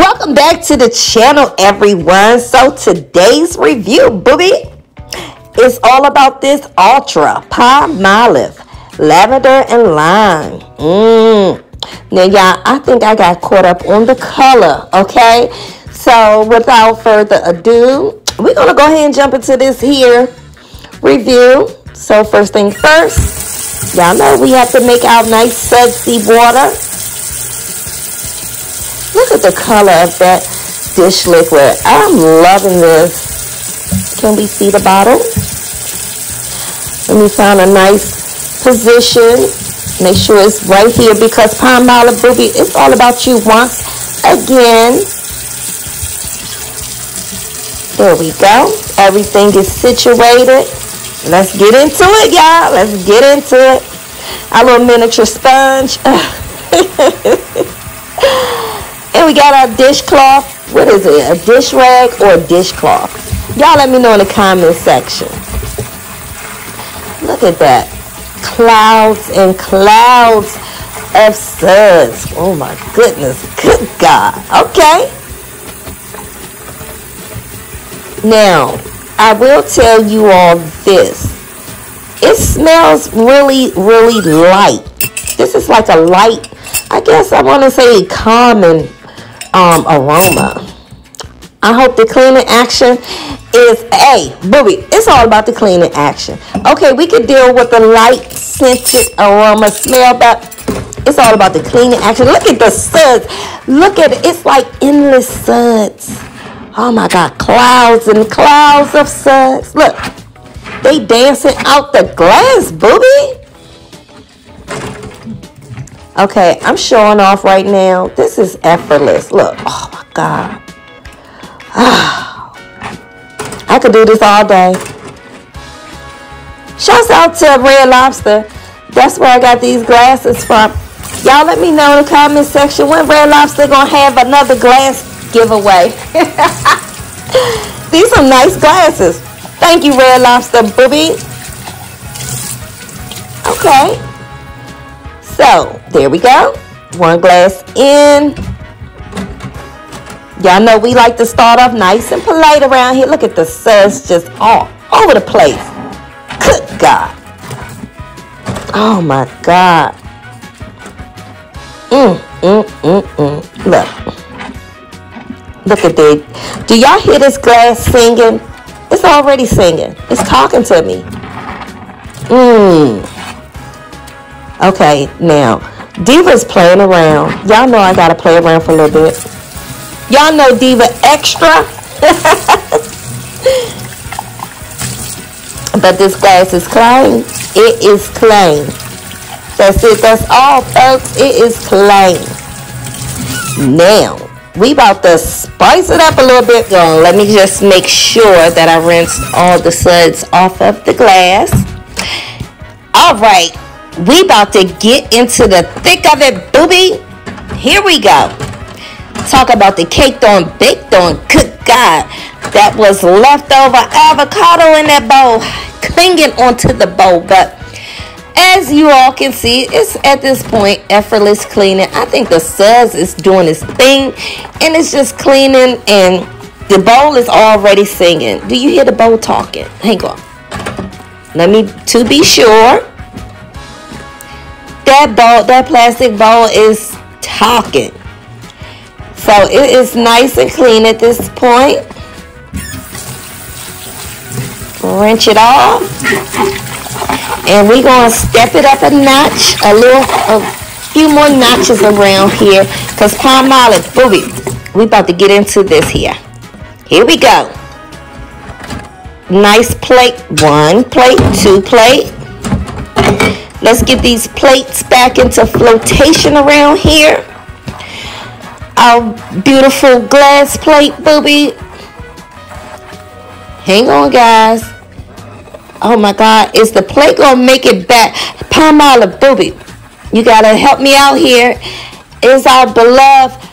Welcome back to the channel, everyone. So today's review, booby, is all about this Ultra Palmolive Lavender and Lime. Mmm. Now, y'all, I think I got caught up on the color, okay? So without further ado, we're going to go ahead and jump into this here review. So first thing first, y'all know we have to make our nice sudsy water. Look at the color of that dish liquid. I'm loving this. Can we see the bottle? Let me find a nice position. Make sure it's right here because Palmolive Booby, it's all about you once again. There we go. Everything is situated. Let's get into it, y'all. Let's get into it. Our little miniature sponge. and we got our dishcloth. What is it? A dish rag or a dishcloth? Y'all let me know in the comment section. Look at that. Clouds and clouds of suds. Oh my goodness. Good God. Okay. Now, I will tell you all this. It smells really, really light. This is like a light, I guess I want to say common um, aroma. I hope the cleaning action is, a hey, booby, it's all about the cleaning action. Okay, we could deal with the light scented aroma smell, but it's all about the cleaning action. Look at the suds. Look at it. It's like endless suds. Oh my God, clouds and clouds of suds. Look, they dancing out the glass, booby. Okay, I'm showing off right now. This is effortless. Look, oh my God. Ah, I could do this all day. Shouts out to Red Lobster. That's where I got these glasses from. Y'all let me know in the comment section when Red Lobster gonna have another glass giveaway. These are nice glasses. Thank you, Red Lobster Booby. Okay. So, there we go. One glass in. Y'all know we like to start off nice and polite around here. Look at the suds just all over the place. Good God. Oh my God. Mm, mm, mm, mm. Look. Look at that. Do y'all hear this glass singing? It's already singing. It's talking to me. Mmm. Okay, now, Diva's playing around. Y'all know I gotta play around for a little bit. Y'all know Diva extra. but this glass is clean. It is clean. That's it. That's all, folks. It is clean. Now, we about to spice it up a little bit. Y'all, let me just make sure that I rinsed all the suds off of the glass. All right, we about to get into the thick of it, booby. Here we go. Talk about the caked on, baked on. Good God, that was leftover avocado in that bowl, clinging onto the bowl, but as you all can see, it's at this point effortless cleaning. I think the suds is doing its thing and it's just cleaning and the bowl is already singing. Do you hear the bowl talking? Hang on. Let me, to be sure, that bowl, that plastic bowl is talking. So it is nice and clean at this point. Rinse it off. And we're going to step it up a notch, a little, a few more notches around here. Because palm Palmolive, booby, we about to get into this here. Here we go. Nice plate, one plate, two plate. Let's get these plates back into flotation around here. Our beautiful glass plate, booby. Hang on, guys. Oh my God, is the plate gonna make it back? Palmolive Booby, you gotta help me out here. Is our beloved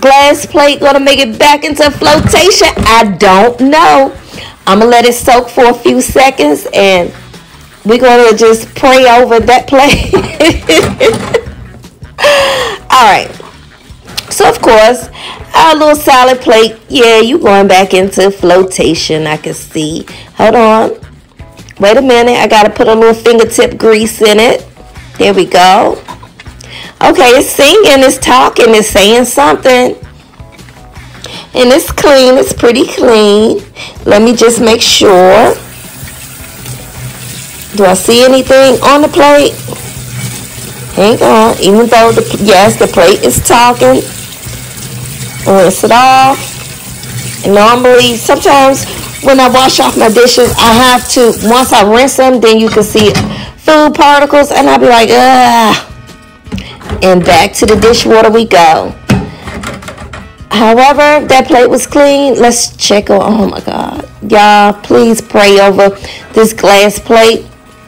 glass plate gonna make it back into flotation? I don't know. I'm gonna let it soak for a few seconds and we're gonna just pray over that plate. All right. So of course, our little salad plate, yeah, you going back into flotation, I can see. Hold on. Wait a minute, I gotta put a little fingertip grease in it. There we go. Okay, it's singing, it's talking, it's saying something. And it's clean, it's pretty clean. Let me just make sure. Do I see anything on the plate? Hang on, even though the, yes, the plate is talking rinse it off. And normally, sometimes when I wash off my dishes, I have to, once I rinse them, then you can see food particles, and I'll be like, ah. And back to the dishwater we go. However, that plate was clean. Let's check on, oh my God. Y'all, please pray over this glass plate.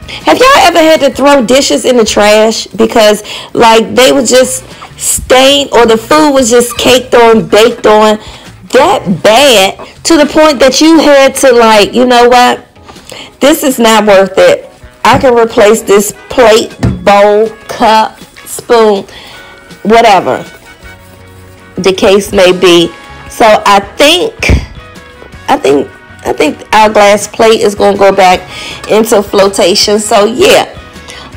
Have y'all ever had to throw dishes in the trash because like they were just stained or the food was just caked on, baked on that bad to the point that you had to like, you know what? This is not worth it. I can replace this plate, bowl, cup, spoon, whatever the case may be. So I think I think I think our glass plate is going to go back into flotation. So yeah,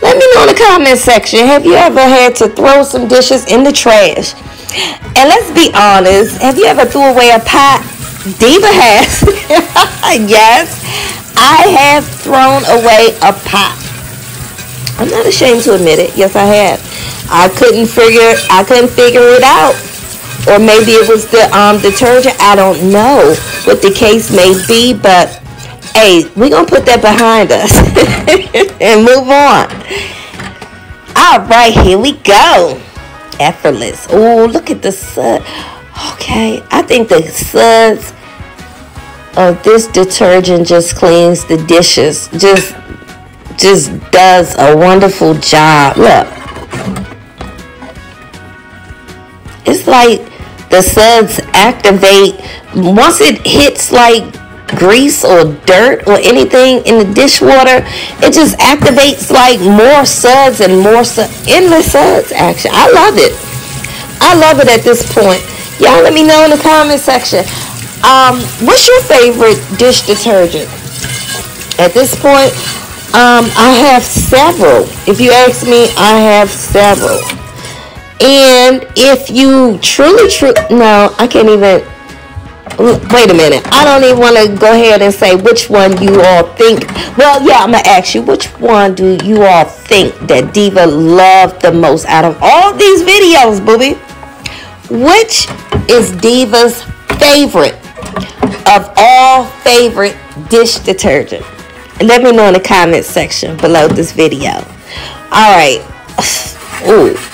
let me know in the comment section. Have you ever had to throw some dishes in the trash? And let's be honest, have you ever threw away a pot? Diva has. yes, I have thrown away a pot. I'm not ashamed to admit it. Yes, I have. I couldn't figure I couldn't figure it out. Or maybe it was the um, detergent. I don't know what the case may be, but hey, we're going to put that behind us and move on. All right, here we go. Effortless. Oh, look at the sun. Okay, I think the suds of this detergent just cleans the dishes. Just, just does a wonderful job. Look. Like the suds activate once it hits like grease or dirt or anything in the dishwater, it just activates like more suds and more endless suds. Actually, I love it. I love it at this point. Y'all, let me know in the comment section. Um, what's your favorite dish detergent? At this point, um, I have several. If you ask me, I have several. And if you truly, true, no, I can't even wait a minute. I don't even want to go ahead and say which one you all think. Well, yeah, I'm going to ask you, which one do you all think that Diva loved the most out of all these videos, booby? Which is Diva's favorite of all favorite dish detergent? And let me know in the comment section below this video. All right. Ooh.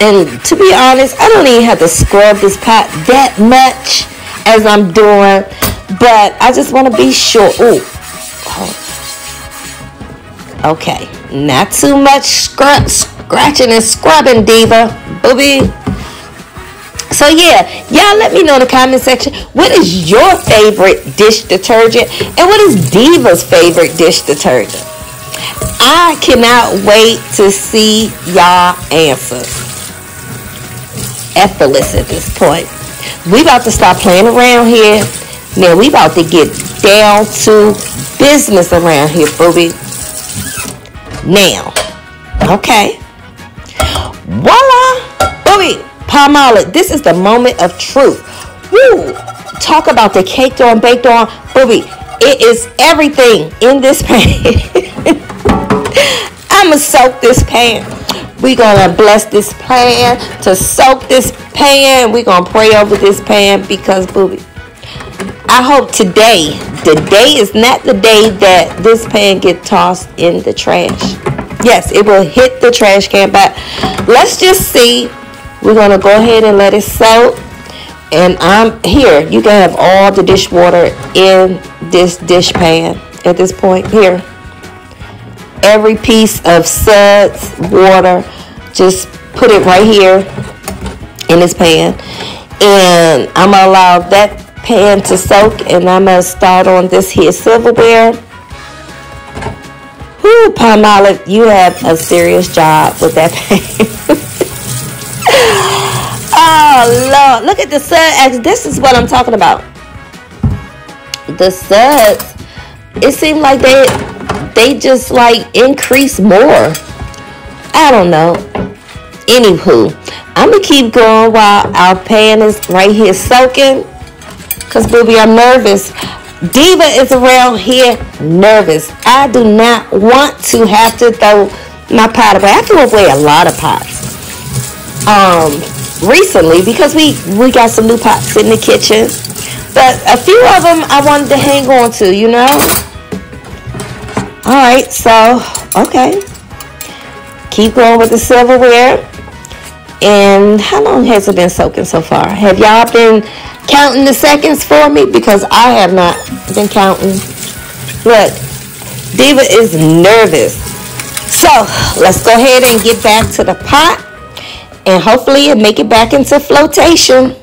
And to be honest, I don't even have to scrub this pot that much as I'm doing, but I just want to be sure. Ooh. Oh. Okay, not too much scr- scratching and scrubbing, Diva. Booby. So yeah, y'all let me know in the comment section what is your favorite dish detergent and what is Diva's favorite dish detergent. I cannot wait to see y'all answer. Effortless at this point. We about to stop playing around here. Now we about to get down to business around here, booby. Now, okay. Voila, booby. Palmolive. This is the moment of truth. Woo! Talk about the caked on, baked on, booby. It is everything in this pan. I'ma soak this pan. We gonna bless this pan to soak this pan. We're gonna pray over this pan because booby. I hope today, the day is not the day that this pan get tossed in the trash. Yes, it will hit the trash can, but let's just see. We're gonna go ahead and let it soak. And I'm here. You can have all the dishwater in this dish pan at this point. Here every piece of suds, water, just put it right here in this pan. And I'm going to allow that pan to soak and I'm going to start on this here silverware. Whoo, Palmolive, you have a serious job with that pan. Oh, Lord. Look at the suds. This is what I'm talking about. The suds. It seemed like they they just like increase more. I don't know. Anywho, I'm gonna keep going while our pan is right here soaking. Cause booby, I'm nervous. Diva is around here nervous. I do not want to have to throw my pot away. I threw away a lot of pots. Um, recently because we we got some new pots in the kitchen, but a few of them I wanted to hang on to. You know. All right, so okay, keep going with the silverware. And how long has it been soaking so far? Have y'all been counting the seconds for me? Because I have not been counting. Look, Diva is nervous. So let's go ahead and get back to the pot. And hopefully it make it back into flotation.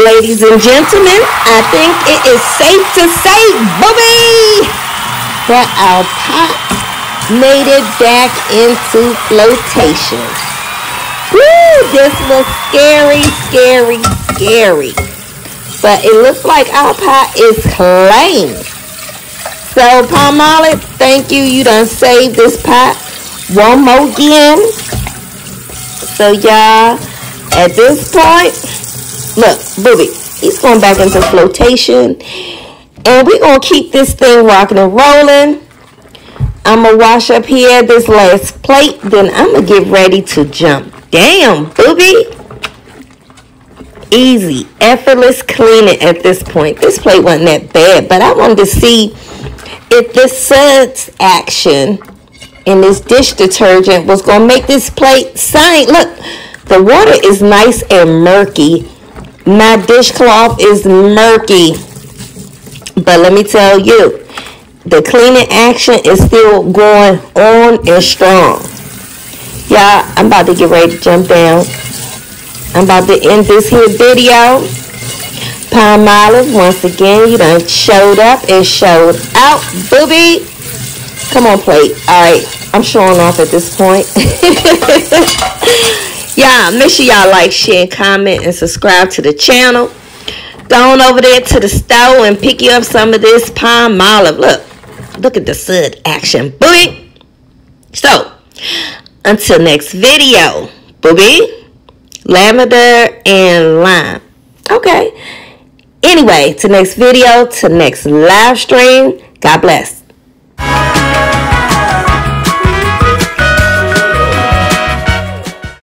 Ladies and gentlemen, I think it is safe to say, booby, that our pot made it back into flotation. Woo, this was scary, scary, scary. But it looks like our pot is clean. So, Palmolive, thank you. You done saved this pot one more again. So, y'all, at this point, Look, booby, he's going back into flotation. And we're going to keep this thing rocking and rolling. I'm going to wash up here this last plate. Then I'm going to get ready to jump. Damn, booby. Easy, effortless cleaning at this point. This plate wasn't that bad, but I wanted to see if this suds action in this dish detergent was going to make this plate shine. Look, the water is nice and murky my dishcloth is murky. But let me tell you, the cleaning action is still going on and strong. Y'all, I'm about to get ready to jump down. I'm about to end this here video. Palmolive, once again, you done showed up and showed out, booby. Come on, plate. All right, I'm showing off at this point. Y'all, make sure y'all like, share, comment, and subscribe to the channel. Go on over there to the store and pick you up some of this Palmolive Look, look at the sud action. Booby. So, until next video, booby, lavender and lime. Okay. Anyway, to next video, to next live stream. God bless.